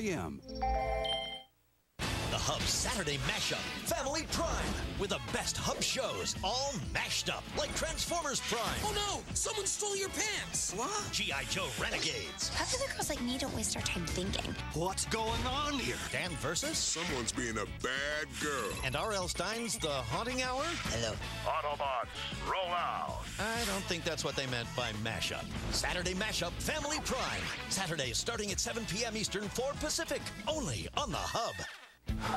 p.m. The Hub Saturday Mashup, Family Prime, with the best Hub shows, all mashed up, like Transformers Prime. Oh no! Someone stole your pants! What? G.I. Joe Renegades. How come the girls like me don't waste our time thinking? What's going on here? Dan versus? Someone's being a bad girl. And R.L. Stine's The Haunting Hour? Hello. Autobots, roll out. I don't think that's what they meant by mashup. Saturday Mashup, Family Prime. Saturday starting at 7 p.m. Eastern, 4 Pacific. Only on the Hub.